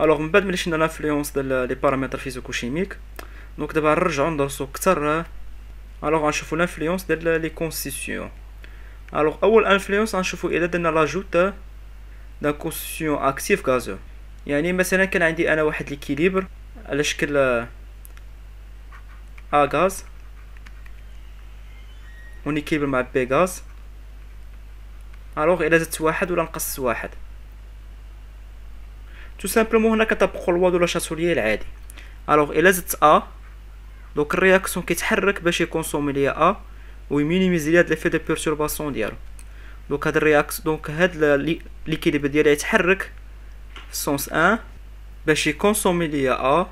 Alors من بعد ملي شفنا l'influence ديال les paramètres physico-chimiques donc دابا نرجعو ندرسو كتر alors غنشوفو l'influence ديال les constituants alors أول influence غنشوفو إلا درنا l'ajout d'un constituant actif gazeux يعني مثلا كان عندي أنا واحد l'équilibre على شكل A gaz en équilibre مع B gaz Alors إلا زدت واحد ولا نقصت واحد. tout simplement هنا كنطبقو loi de Le Chatelier العادي alors الا زدت A donc ال réaction كيتحرك باش ي consommer ليا A وي minimiser لي هاد l'effet de perturbation ديالو donc هاد ال réac- donc هاد l'équilibre ديالها يتحرك في sens un باش ي consommer ليا A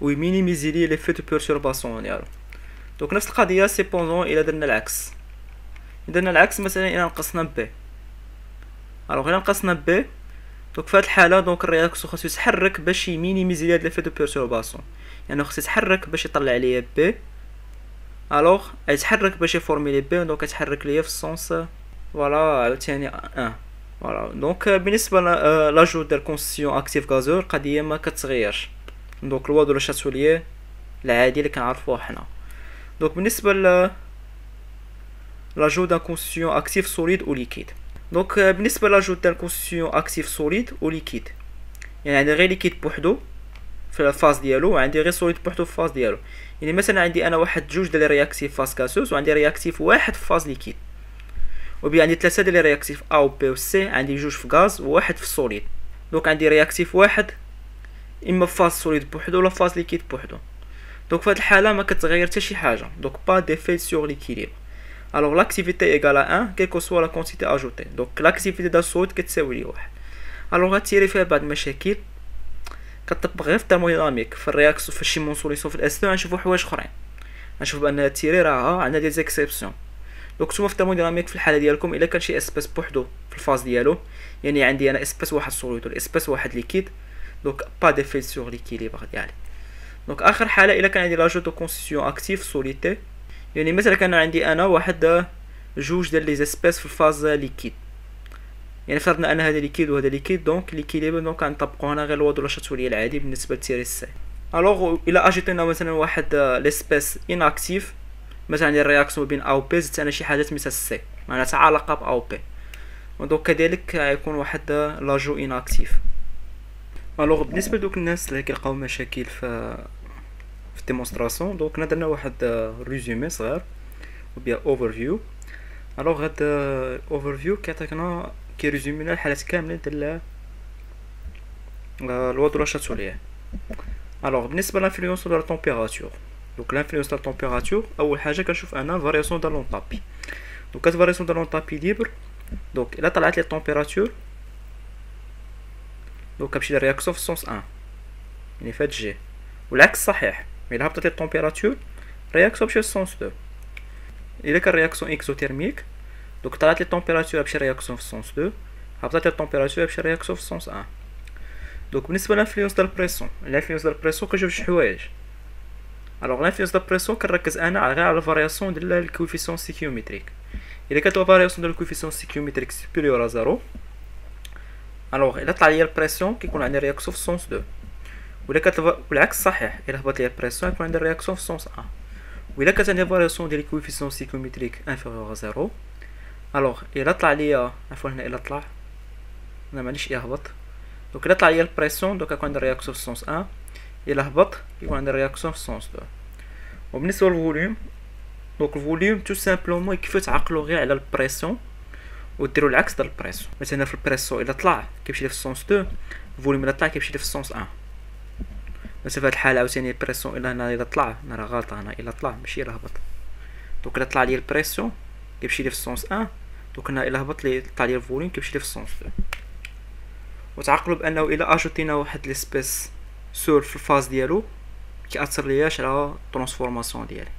وي minimiser لي l'effet de perturbation ديالو Donc نفس القضية cependant الا درنا العكس درنا العكس مثلا الا نقصنا B alors الا نقصنا B donc في الحالة donc ال réaction خاصو يتحرك باش ي minimiser هاد l'effet de perturbation يعني خاصو يتحرك باش يطلع ليا B alors يتحرك باش ي former لي B donc يتحرك ليا في ال sens voilà عاوتاني un voilà donc بالنسبة l'ajout ديال constituant actif gazeux القضية ما كتغيرش. Donc loi de Le العادي اللي كنعرفوه حنا. donc بالنسبة ل l'ajout d'un constituant actif solide ou liquide donc بالنسبة l'ajout d'un constituant actif solide liquide يعني عندي غير liquide بوحدو في ال phase ديالو وعندي غير solide بوحدو في ال phase ديالو. يعني مثلا عندي أنا واحد جوج ديال réactifs phase gazeuse وعندي réactif واحد في phase liquide و B عندي ثلاثة ديال réactifs A و B و C عندي جوج في غاز وواحد في ال solide Donc عندي réactif واحد إما في phase solide بوحدو ولا phase liquide بوحدو. donc في هاد الحالة ما كتغير حتى شي حاجة. donc pas d'effet sur l'équilibre alors l'activité égale à 1 quelle que soit la quantité ajoutée donc l'activité ديال ال solide كتساوي لي واحد alors غاتيري فيها بعض المشاكل كطبق غير في ال thermodynamique في ال réaction في ال chimie en solution في الاس غنشوفو حوايج اخرين غنشوف بان théorie راه عندنا des exceptions donc نتوما في ال thermodynamique في الحاله ديالكم الا كان شي espèce بوحدو في ال phase ديالو يعني عندي أنا espèce واحد solide وال espèce واحد liquide donc pas d'effet sur l'équilibre ديالي donc اخر حاله الا كان عندي l'ajout de constituant actif soluté يعني مثلا كان عندي أنا واحد جوج ديال les espèces في ال phase liquide. يعني فرضنا أن هذا liquide وهذا liquide donc l'équilibre donc غنطبقو هنا غير loi de Chatelier العادي بالنسبة لتيري سي ألوغ إلا ajouter نا مثلا واحد l'espèce inactive مثلا ال réaction بين A و B زدت أنا شي حاجة سميتها C معناتها علاقة ب A و B. و donc كذلك غيكون واحد l'ajout inactif alors بالنسبة لدوك الناس اللي كيلقاو مشاكل في في ال démonstration donc درنا واحد résumé صغير وبيا overview alors هاد overview كيعطيكنا كي résumer نا الحالات كاملين ديال loi de Chatelier alors بالنسبة l'influence ديال ال température Donc l'influence ديال ال température أول حاجة كنشوف أنا variation ديال l'enthalpie donc هاد variation ديال l'enthalpie libre donc الا طلعت لي ال température donc كنمشي لل réaction في ال sens un يعني فهاد جي والعكس صحيح الا هبطت لي ال température réaction تمشي لل sens deux الا كان réaction exothermique donc طلعت لي ال température تمشي réaction في ال sens deux هبطت لي ال température تمشي réaction في ال sens un Donc بالنسبة l'influence ديال ال pression ال influence ديال ال pression كنشوف شي حوايج alors l'influence ديال ال pression كنركز أنا على غير على ال variation ديال ال coefficient stœchiométrique الا كانت ال variation ديال ال coefficient stœchiométrique supérieur à zéro alors الا طلع ليا ال pression كيكون عندي réaction في ال sens deux ولا كانت والعكس صحيح. الا هبط ليا ال pression يكون عندي réaction في ال sens un ولا كانت عندي variation ديال ال coefficient stœchiométrique inférieur à zéro alors الا طلع ليا عفوا هنا الا طلع أنا مانيش يهبط donc الا طلع ليا ال pression donc يكون عندي réaction في ال sens un الا هبط يكون عندي réaction في ال sens deux وبالنسبه لل volume donc ال volume tout simplement كيف تعقلوا غير على ال pression وديروا العكس ديال ال pression مثلا في ال pression الا طلع كيمشي لي في ال sens 2 ال volume الا طلع كيمشي لي في ال sens 1 مثلا في هاد الحالة عاوتاني ال pression إلا هنا إلا طلع أنا راه غلطه هنا إلا طلع ماشي إلا هبط. donc إلا طلع لي ال pression كيمشي لي في ال sens 1 donc هنا إلا هبط لي طلع لي ال volume كيمشي لي في ال sens 2 وتعقلوا بأنه إلا ajouter نا واحد l'espèce seule في ال phase ديالو كيأثر لياش على ال transformation ديالي.